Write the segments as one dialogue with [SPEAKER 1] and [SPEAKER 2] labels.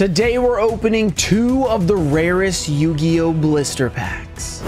[SPEAKER 1] Today we're opening two of the rarest Yu-Gi-Oh! blister packs.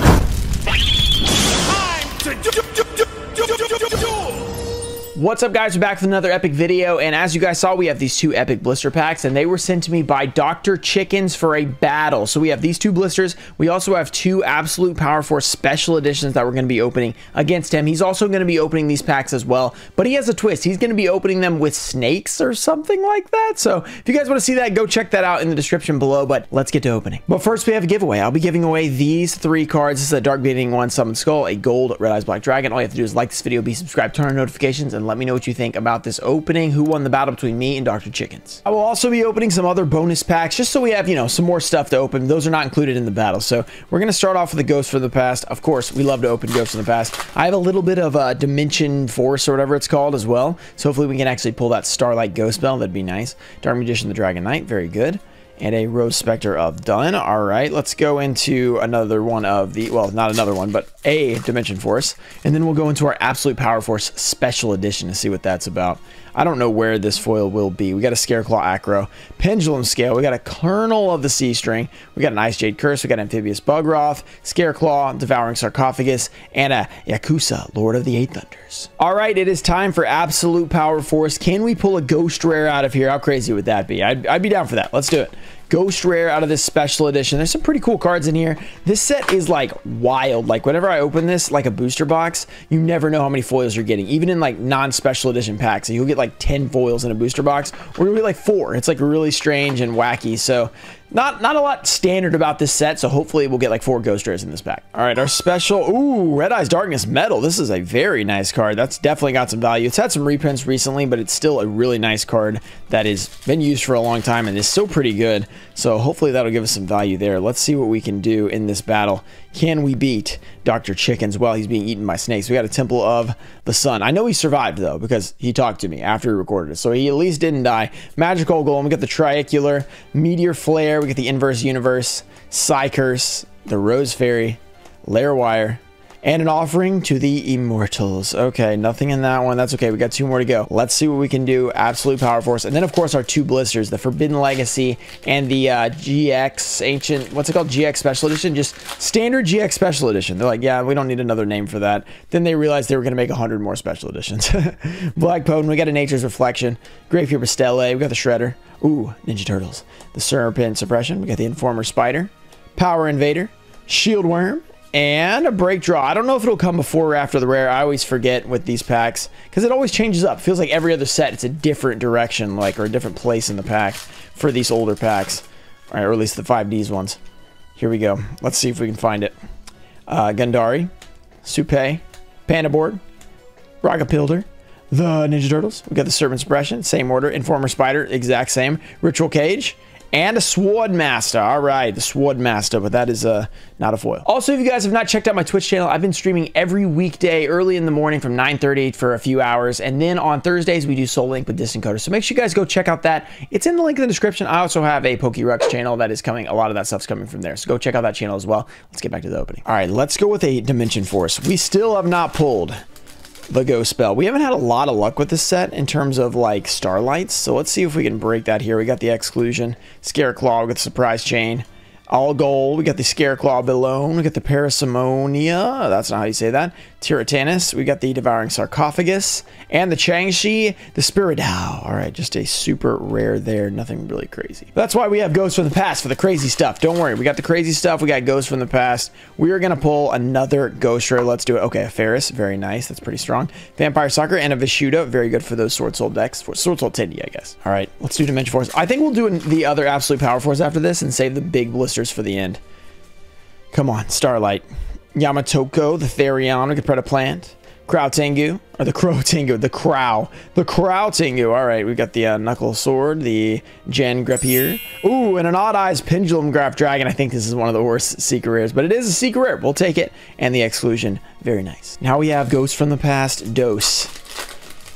[SPEAKER 1] What's up guys, we're back with another epic video, and as you guys saw, we have these two epic blister packs, and they were sent to me by Dr. Chickenz for a battle. So we have these two blisters, we also have two Absolute Power Force special editions that we're going to be opening against him. He's also going to be opening these packs as well, but he has a twist. He's going to be opening them with snakes or something like that. So if you guys want to see that, go check that out in the description below, but let's get to opening. But first we have a giveaway. I'll be giving away these three cards. This is a Dark Beating One Summon Skull, a Gold Red Eyes Black Dragon. All you have to do is like this video, be subscribed, turn on notifications, and let me know what you think about this opening, who won the battle between me and Dr. Chickenz. I will also be opening some other bonus packs just so we have, you know, some more stuff to open. Those are not included in the battle. So we're going to start off with the Ghost from the Past. Of course, we love to open Ghosts from the Past. I have a little bit of a Dimension Force or whatever it's called as well. So hopefully we can actually pull that Starlight Ghost Belle. That'd be nice. Dark Magician, the Dragon Knight. Very good and a Rose Spectre of Dunn. All right, let's go into another one of the, well, not another one, but a Dimension Force. And then we'll go into our Absolute Power Force Special Edition to see what that's about. I don't know where this foil will be. We got a Scareclaw Acro, Pendulum Scale, we got a Kernel of the Sea String, we got an Icejade Curse, we got Amphibious Bugroth, Scareclaw, Devouring Sarcophagus, and a Yakuza, Lord of the Eight Thunders. All right, it is time for Absolute Power Force. Can we pull a Ghost Rare out of here? How crazy would that be? I'd, I'd be down for that. Let's do it. Ghost Rare out of this special edition. There's some pretty cool cards in here. This set is like wild. Like whenever I open this, like a booster box, you never know how many foils you're getting. Even in like non-special edition packs, you'll get like 10 foils in a booster box, or you'll get like four. It's like really strange and wacky. So not not a lot standard about this set, so hopefully we'll get like four Ghost Rares in this pack. All right, our special, ooh, Red Eyes Darkness Metal. This is a very nice card. That's definitely got some value. It's had some reprints recently, but it's still a really nice card that has been used for a long time and is still pretty good. So hopefully that'll give us some value there. Let's see what we can do in this battle. Can we beat Dr. Chickenz while he's being eaten by snakes? We got a Temple of the Sun. I know he survived, though, because he talked to me after he recorded it. So he at least didn't die. Magical Golem. We got the Triacular, Meteor Flare. We get the Inverse Universe, Psycurse, the Rose Fairy, Lair Wire, and an offering to the immortals. Okay, nothing in that one. That's okay. We got two more to go. Let's see what we can do. Absolute Power Force. And then, of course, our two blisters, the Forbidden Legacy and the uh, GX Ancient, what's it called? GX Special Edition. Just standard GX Special Edition. They're like, yeah, we don't need another name for that. Then they realized they were going to make 100 more special editions. Black Potent. We got a Nature's Reflection. Greyfear Bastelle. We got the Shredder. Ooh, Ninja Turtles. The Serpent Suppression. We got the Informer Spider. Power Invader. Shield Worm and a break draw. I don't know if it'll come before or after the rare. I always forget with these packs because it always changes up. feels like every other set, it's a different direction, like or a different place in the pack for these older packs, All right, or at least the 5Ds ones. Here we go. Let's see if we can find it. Uh, Gundari, Supe, Panda Board, Ragapilder, the Ninja Turtles. We got the Serpent Suppression, same order. Informer Spider, exact same. Ritual Cage, and a Sword Master. All right, the Sword Master, but that is uh, not a foil. Also, if you guys have not checked out my Twitch channel, I've been streaming every weekday early in the morning from 9.30 for a few hours, and then on Thursdays, we do Soul Link with Distant Coder. So make sure you guys go check out that. It's in the link in the description. I also have a PokeRux channel that is coming. A lot of that stuff's coming from there, so go check out that channel as well. Let's get back to the opening. All right, let's go with a Dimension Force. We still have not pulled the Ghost Spell. We haven't had a lot of luck with this set in terms of like Starlights, so let's see if we can break that here. We got the Exclusion, Scareclaw with Surprise Chain, all gold. We got the Scareclaw Balone. We got the Parasimonia. That's not how you say that. Tiratanus. We got the Devouring Sarcophagus. And the Changshi, the Spiridao. All right, just a super rare there. Nothing really crazy. That's why we have Ghosts from the Past for the crazy stuff. Don't worry. We got the crazy stuff. We got Ghosts from the Past. We are going to pull another Ghost Rare. Let's do it. Okay, a Ferris. Very nice. That's pretty strong. Vampire Soccer and a Vishuda. Very good for those Sword Soul decks. For Sword Soul Tindy, I guess. All right, let's do Dimension Force. I think we'll do the other Absolute Power Force after this and save the big blisters for the end. Come on, Starlight. Yamatoko, the Therion, the. Crow Tengu, or the Crow Tengu, the Crow, the Crow Tengu. All right, we've got the uh, Knuckle Sword, the Gen Grepier. Ooh, and an Odd Eyes Pendulum Graph Dragon. I think this is one of the worst secret rares, but it is a secret rare. We'll take it. And the Exclusion, very nice. Now we have Ghost from the Past, Dose.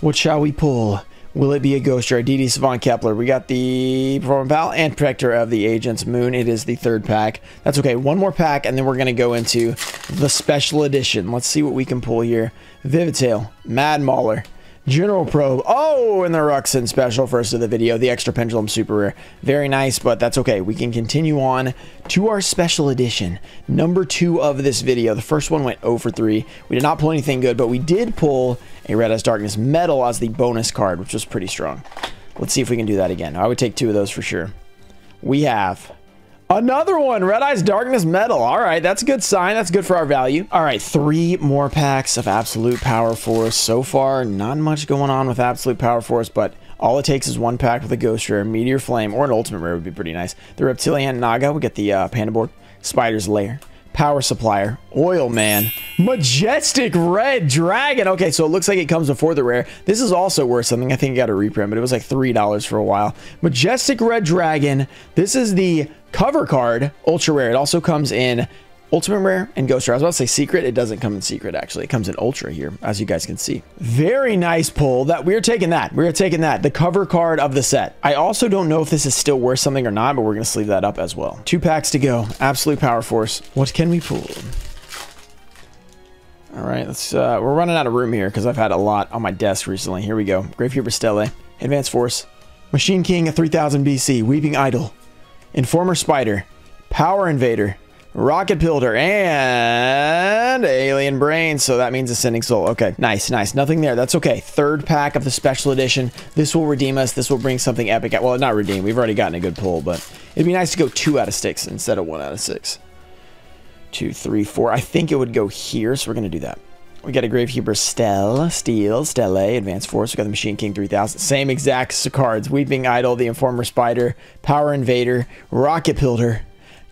[SPEAKER 1] What shall we pull? Will it be a Ghost Rare? DD Savant Kepler. We got the Performing Pal and Protector of the Agents Moon. It is the third pack. That's okay. One more pack, and then we're going to go into the special edition. Let's see what we can pull here. Vivitail, Mad Mauler, General Probe. Oh, and the Ruxin special first of the video. The extra pendulum super rare. Very nice, but that's okay. We can continue on to our special edition. Number two of this video. The first one went 0 for 3. We did not pull anything good, but we did pull a Red Eyes Darkness Metal as the bonus card, which was pretty strong. Let's see if we can do that again. I would take two of those for sure. We have Another one, Red Eyes Darkness Metal. All right, that's a good sign. That's good for our value. All right, three more packs of Absolute Power Force. So far, not much going on with Absolute Power Force, but all it takes is one pack with a Ghost Rare, Meteor Flame, or an Ultimate Rare would be pretty nice. The Reptilian Naga, we get the uh, Panda Board, Spider's Lair, Power Supplier, Oil Man, Majestic Red Dragon. Okay, so it looks like it comes before the rare. This is also worth something. I think it got a reprint, but it was like $3 for a while. Majestic Red Dragon. This is the cover card, ultra rare. It also comes in Ultimate Rare and Ghost Rare. I was about to say Secret. It doesn't come in Secret, actually. It comes in Ultra here, as you guys can see. Very nice pull. That We're taking that. We're taking that. The cover card of the set. I also don't know if this is still worth something or not, but we're going to sleeve that up as well. Two packs to go. Absolute Power Force. What can we pull? All right, let's. Uh, we're running out of room here because I've had a lot on my desk recently. Here we go. Gravekeeper Stele, Advanced Force, Machine King at 3000 BC, Weeping Idol, Informer Spider, Power Invader, Rocket Builder, and Alien Brain. So that means Ascending Soul. Okay, nice, nice. Nothing there. That's okay. Third pack of the special edition. This will redeem us. This will bring something epic. Well, not redeem. We've already gotten a good pull, but it'd be nice to go two out of six instead of one out of six two, three, four. I think it would go here, so we're going to do that. We got a Gravekeeper Stell, Steel, Stelle, Advanced Force. We got the Machine King 3000. Same exact cards. Weeping Idol, the Informer Spider, Power Invader, Rocket Builder,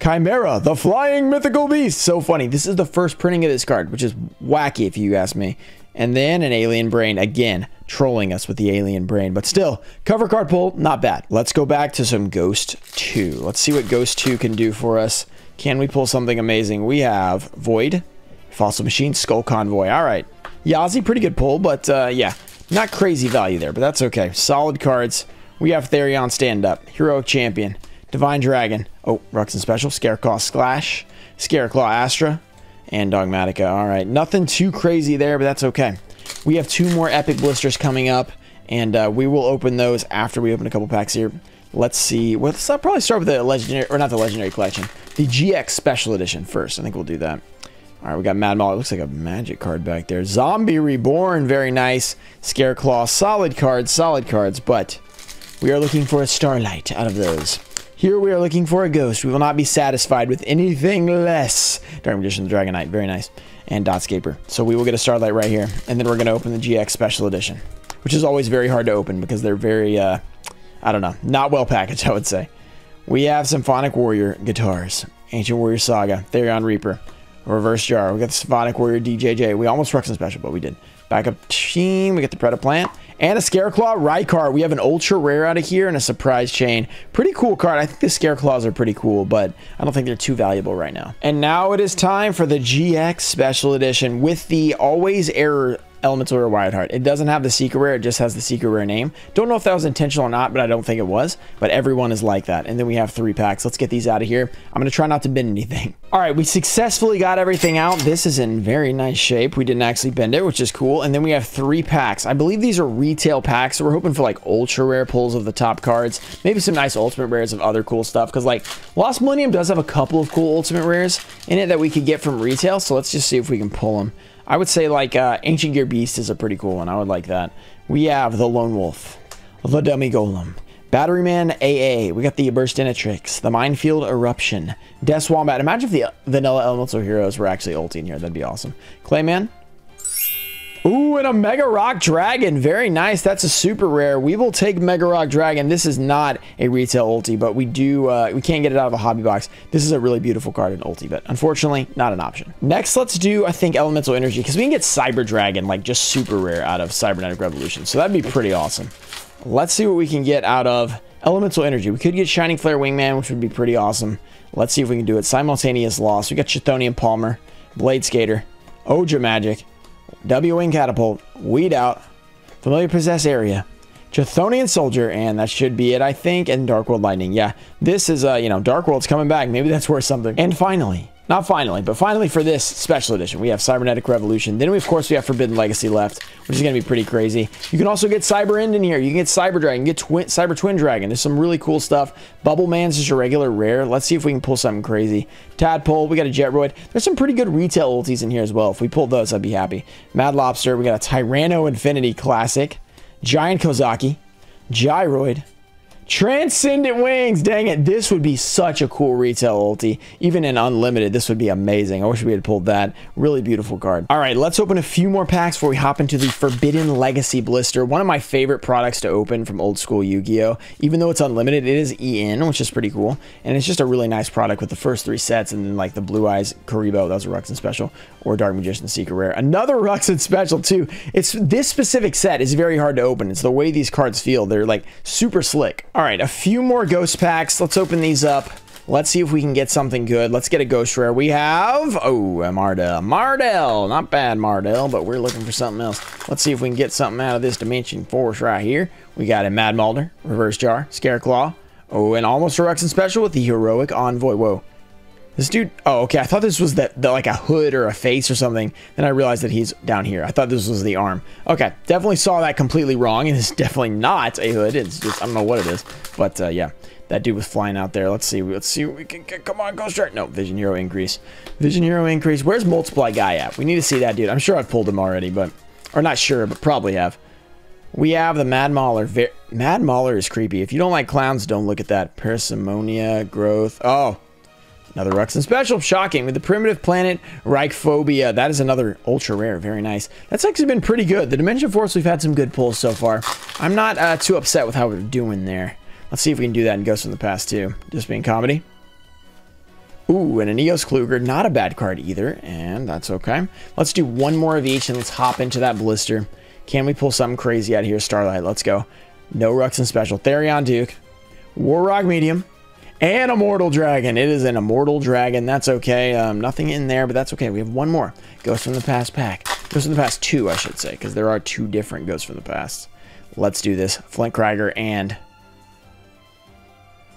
[SPEAKER 1] Chimera, the Flying Mythical Beast. So funny. This is the first printing of this card, which is wacky if you ask me. And then an Alien Brain, again, trolling us with the Alien Brain. But still, cover card pull, not bad. Let's go back to some Ghost 2. Let's see what Ghost 2 can do for us. Can we pull something amazing? We have Void, Fossil Machine, Skull Convoy. All right. Yazi, pretty good pull, but uh, yeah, not crazy value there, but that's okay. Solid cards. We have Therion Stand Up, Heroic Champion, Divine Dragon. Oh, Ruxin Special, Scareclaw Splash, Scareclaw Astra, and Dogmatica. All right, nothing too crazy there, but that's okay. We have two more Epic Blisters coming up, and uh, we will open those after we open a couple packs here. Let's see. Well, Let's probably start with the legendary, or not the legendary collection, the GX Special Edition first. I think we'll do that. All right, we got Mad Maul. It looks like a magic card back there. Zombie Reborn, very nice. Scareclaw, solid cards, solid cards, but we are looking for a Starlight out of those. Here we are looking for a Ghost. We will not be satisfied with anything less. Dark Magician, Dragon Knight, very nice. And Dotscaper. So we will get a Starlight right here. And then we're going to open the GX Special Edition, which is always very hard to open because they're very... Uh, I don't know. Not well packaged, I would say. We have Symphonic Warrior guitars. Ancient Warrior Saga. Therion Reaper. Reverse Jar. We got the Symphonic Warrior DJJ. We almost Ruxin Special, but we did. Backup team. We get the Predaplant. And a Scareclaw Rykar. We have an ultra rare out of here and a surprise chain. Pretty cool card. I think the Scareclaws are pretty cool, but I don't think they're too valuable right now. And now it is time for the GX Special Edition with the Always Error Elemental Rare Wild Heart. It doesn't have the Secret Rare, it just has the Secret Rare name. Don't know if that was intentional or not, but I don't think it was. But everyone is like that. And then we have three packs. Let's get these out of here. I'm going to try not to bend anything. All right, we successfully got everything out. This is in very nice shape. We didn't actually bend it, which is cool. And then we have three packs. I believe these are retail packs, so we're hoping for like ultra rare pulls of the top cards. Maybe some nice ultimate rares of other cool stuff. Because like Lost Millennium does have a couple of cool ultimate rares in it that we could get from retail. So let's just see if we can pull them. I would say like uh, Ancient Gear Beast is a pretty cool one. I would like that. We have the Lone Wolf, the Dummy Golem, Batteryman AA. We got the Burst Burstinatrix, the Minefield Eruption, Death Wombat. Imagine if the Vanilla Elemental Heroes were actually ulting here. That'd be awesome. Clayman, Ooh, and a Mega Rock Dragon. Very nice. That's a super rare. We will take Mega Rock Dragon. This is not a retail ulti, but we do, uh, we can't get it out of a hobby box. This is a really beautiful card in ulti, but unfortunately, not an option. Next, let's do, I think, Elemental Energy, because we can get Cyber Dragon, like just super rare out of Cybernetic Revolution. So that'd be pretty awesome. Let's see what we can get out of Elemental Energy. We could get Shining Flare Wingman, which would be pretty awesome. Let's see if we can do it. Simultaneous Loss. We got Chthonian Palmer, Blade Skater, Oja Magic, W-Wing Catapult, Weed Out, Familiar Possess Area, Chthonian Soldier, and that should be it, I think, and Dark World Lightning. Yeah, this is, uh, you know, Dark World's coming back. Maybe that's worth something. And finally, not finally, but finally for this special edition, we have Cybernetic Revolution. Then, we, of course, we have Forbidden Legacy left, which is going to be pretty crazy. You can also get Cyber End in here. You can get Cyber Dragon, get Twin, Cyber Twin Dragon. There's some really cool stuff. Bubble Man's just a regular rare. Let's see if we can pull something crazy. Tadpole, we got a Jetroid. There's some pretty good retail ulties in here as well. If we pull those, I'd be happy. Mad Lobster, we got a Tyranno Infinity Classic. Giant Kozaky. Gyroid. Transcendent Wings. Dang it. This would be such a cool retail ulti. Even in Unlimited, this would be amazing. I wish we had pulled that. Really beautiful card. All right, let's open a few more packs before we hop into the Forbidden Legacy Blister. One of my favorite products to open from old school Yu-Gi-Oh! Even though it's unlimited, it is EN, which is pretty cool. And it's just a really nice product with the first three sets and then like the Blue Eyes Kuriboh, that was a Ruxin Special, or Dark Magician Secret Rare. Another Ruxin Special too. It's This specific set is very hard to open. It's the way these cards feel. They're like super slick. All right, a few more ghost packs. Let's open these up. Let's see if we can get something good. Let's get a ghost rare. We have, oh, a Mardell. Mardell, not bad Mardell, but we're looking for something else. Let's see if we can get something out of this Dimension Force right here. We got a Mad Mulder, Reverse Jar, Scareclaw. Oh, and almost a Ruxin Special with the Heroic Envoy. Whoa. This dude, oh, okay. I thought this was the, the, like a hood or a face or something. Then I realized that he's down here. I thought this was the arm. Okay, definitely saw that completely wrong. And it's definitely not a hood. It's just, I don't know what it is. But uh, yeah, that dude was flying out there. Let's see. Let's see we can get. Come on, go straight. No, Vision Hero increase. Vision Hero increase. Where's Multiply Guy at? We need to see that dude. I'm sure I've pulled him already, but, or not sure, but probably have. We have the Mad Mauler. Mad Mauler is creepy. If you don't like clowns, don't look at that. Parasimonia, growth. Oh, Another Ruxin special, shocking, with the Primitive Planet Reichphobia. That is another ultra rare, very nice. That's actually been pretty good. The Dimension Force, we've had some good pulls so far. I'm not uh, too upset with how we're doing there. Let's see if we can do that in Ghost from the Past too. Just being comedy. Ooh, and an Eos Kluger, not a bad card either, and that's okay. Let's do one more of each and let's hop into that blister. Can we pull something crazy out of here? Starlight, let's go. No Ruxin Special. Therion Duke. Warrock Medium. And a mortal Dragon. It is an Immortal Dragon. That's okay. Um, nothing in there, but that's okay. We have one more. Ghost from the Past pack. Ghost from the Past 2, I should say, because there are two different Ghosts from the Past. Let's do this. Flint Krieger and...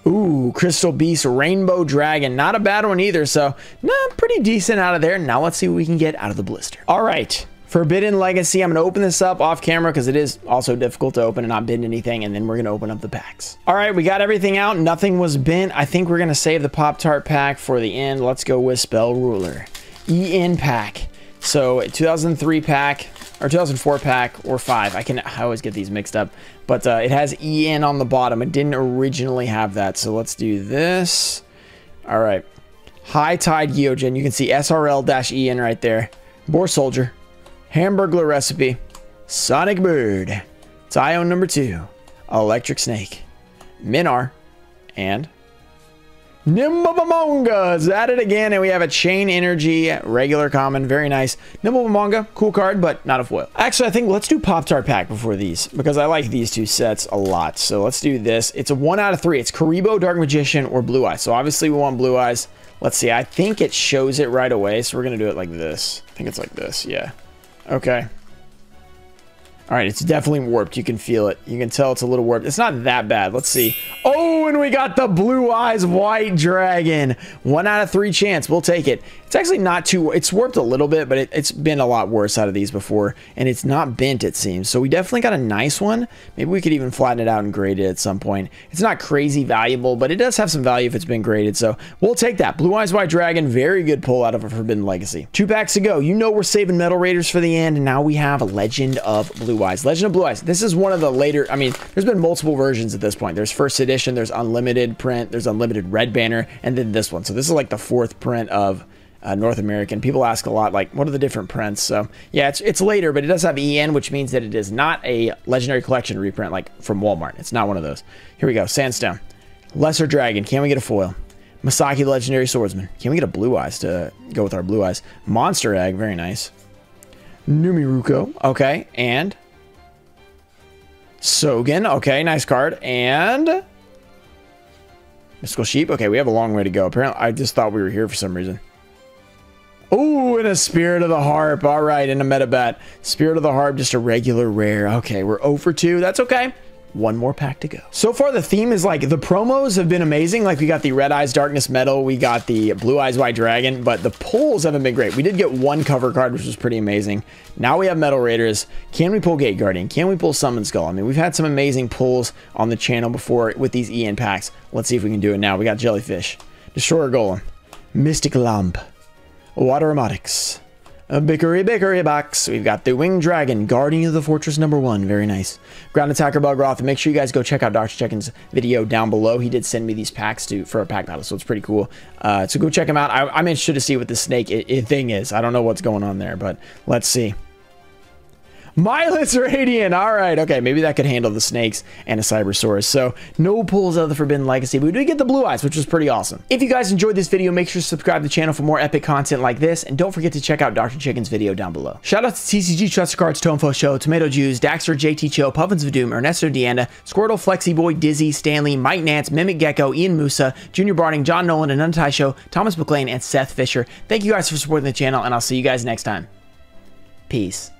[SPEAKER 1] Ooh, Crystal Beast, Rainbow Dragon. Not a bad one either, so nah, pretty decent out of there. Now let's see what we can get out of the blister. All right. Forbidden Legacy. I'm going to open this up off camera because it is also difficult to open and not bend anything. And then we're going to open up the packs. All right, we got everything out. Nothing was bent. I think we're going to save the Pop-Tart pack for the end. Let's go with Spell Ruler. EN pack. So 2003 pack or 2004 pack or 5. I can I always get these mixed up. But uh, it has EN on the bottom. It didn't originally have that. So let's do this. All right. High Tide Gyojin. You can see SRL-EN right there. Boar Soldier. Hamburglar recipe, Sonic Bird, Tyon number two, Electric Snake, Minar, and Nimbabamonga is at it again, and we have a Chain Energy regular common. Very nice. Nimbabamonga, cool card, but not a foil. Actually, I think let's do Pop-Tart pack before these, because I like these two sets a lot. So let's do this. It's a one out of three. It's Kuriboh, Dark Magician, or Blue Eyes. So obviously we want Blue Eyes. Let's see. I think it shows it right away, so we're to do it like this. I think it's like this, yeah. Okay. All right, it's definitely warped. You can feel it. You can tell it's a little warped. It's not that bad. Let's see. Oh, we got the Blue Eyes White Dragon. One out of three chance. We'll take it. It's actually not too... It's warped a little bit, but it, has been a lot worse out of these before. And it's not bent, it seems. So we definitely got a nice one. Maybe we could even flatten it out and grade it at some point. It's not crazy valuable, but it does have some value if it's been graded. So we'll take that. Blue Eyes White Dragon. Very good pull out of a Forbidden Legacy. Two packs to go. You know we're saving Metal Raiders for the end. And now we have a Legend of Blue Eyes. Legend of Blue Eyes. This is one of the later... I mean, there's been multiple versions at this point. There's first edition. There's unlimited print. There's unlimited red banner. And then this one. So this is like the fourth print of uh, North American. People ask a lot, like, what are the different prints? So, yeah, it's, it's later, but it does have EN, which means that it is not a Legendary Collection reprint like from Walmart. It's not one of those. Here we go. Sandstone. Lesser Dragon. Can we get a foil? Masaki Legendary Swordsman. Can we get a Blue Eyes to go with our Blue Eyes? Monster Egg. Very nice. Numiruko. Okay. And Sogen, Okay. Nice card. And Mystical Sheep. Okay. We have a long way to go. Apparently, I just thought we were here for some reason. Oh, and a Spirit of the Harp. All right, in a Metabat. Spirit of the Harp, just a regular rare. Okay, we're over 2. That's okay. One more pack to go. So far, the theme is like the promos have been amazing. Like we got the Red Eyes Darkness Metal, we got the Blue Eyes White Dragon, but the pulls haven't been great. We did get one cover card, which was pretty amazing. Now we have Metal Raiders. Can we pull Gate Guardian? Can we pull Summon Skull? I mean, we've had some amazing pulls on the channel before with these EN packs. Let's see if we can do it now. We got Jellyfish, Destroyer Golem, Mystic Lamp, Water Omotics, a Bickery Bickery box. We've got the Winged Dragon, Guardian of the Fortress number one. Very nice. Ground Attacker Bugroth. Make sure you guys go check out Dr. Chicken's video down below. He did send me these packs to for a pack battle, so it's pretty cool. Uh, so go check him out. I, am interested to see what the snake it, it thing is. I don't know what's going on there, but let's see. Milus Radiant. All right. Okay. Maybe that could handle the snakes and a Cybersaurus. So no pulls out of the Forbidden Legacy. But we did get the Blue Eyes, which was pretty awesome. If you guys enjoyed this video, make sure to subscribe to the channel for more epic content like this. And don't forget to check out Dr. Chicken's video down below. Shout out to TCG Trust Cards, Tomfo Show, Tomato Juice, Daxter, JT Chill, Puffins of Doom, Ernesto Deanna, Squirtle, Flexi Boy, Dizzy, Stanley, Mike Nance, Mimic Gecko, Ian Musa, Junior Barding, John Nolan, and Untie Show, Thomas McLean, and Seth Fisher. Thank you guys for supporting the channel, and I'll see you guys next time. Peace.